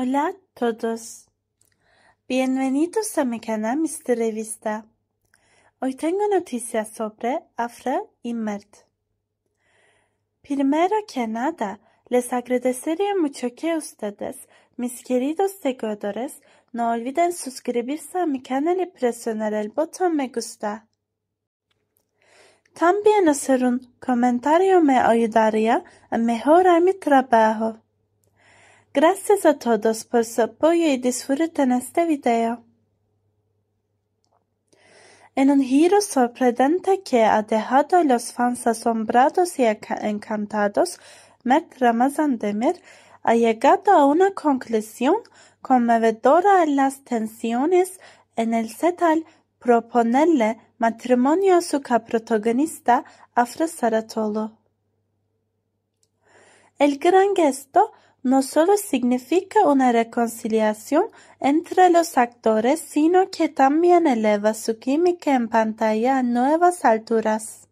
Hola todos. Bienvenidos a mi canal Mr. Revista. Hoy tengo noticias sobre Afra y Mert. Primero que nada, les agradecería mucho que ustedes, mis queridos seguidores, no olviden suscribirse a mi canal y presionar el botón me gusta. También hacer un comentario me ayudaría a mejorar mi trabajo. Gracias a todos por su apoyo y disfruten este video. En un giro sorprendente que ha dejado a los fans asombrados y encantados, Mert Ramazan Demir ha llegado a una conclusión conmovedora en las tensiones en el set al proponerle matrimonio a su coprotagonista Afra. El gran gesto no solo significa una reconciliación entre los actores, sino que también eleva su química en pantalla a nuevas alturas.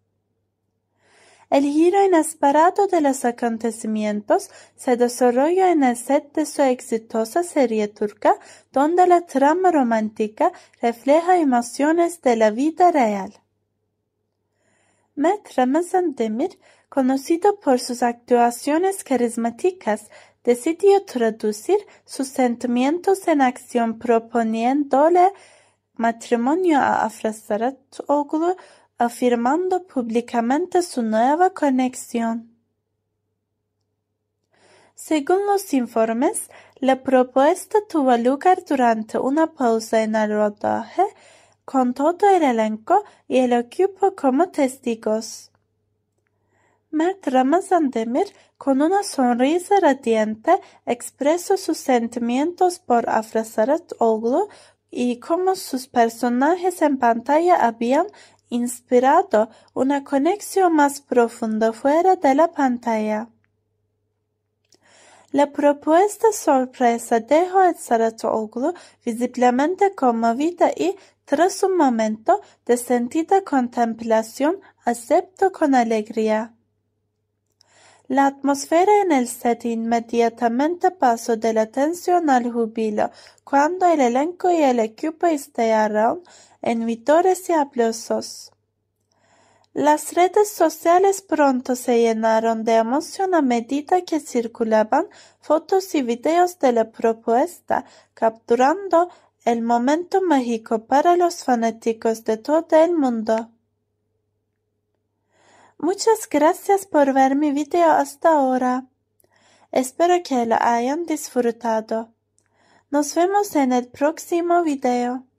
El giro inesperado de los acontecimientos se desarrolla en el set de su exitosa serie turca, donde la trama romántica refleja emociones de la vida real. Met Ramazan Demir, conocido por sus actuaciones carismáticas, decidió traducir sus sentimientos en acción proponiéndole matrimonio a Afrasarat Oglu, afirmando públicamente su nueva conexión. Según los informes, la propuesta tuvo lugar durante una pausa en el rodaje, con todo el elenco y el equipo como testigos. Mert Ramazan Demir, con una sonrisa radiante, expresó sus sentimientos por Afrasarat Oglu y cómo sus personajes en pantalla habían inspirado una conexión más profunda fuera de la pantalla. La propuesta sorpresa dejó a Saratoglu visiblemente conmovida y, tras un momento de sentida contemplación, aceptó con alegría. La atmósfera en el set inmediatamente pasó de la tensión al júbilo cuando el elenco y el equipo estallaron en vítores y aplausos. Las redes sociales pronto se llenaron de emoción a medida que circulaban fotos y videos de la propuesta, capturando el momento mágico para los fanáticos de todo el mundo. Muchas gracias por ver mi video hasta ahora. Espero que lo hayan disfrutado. Nos vemos en el próximo video.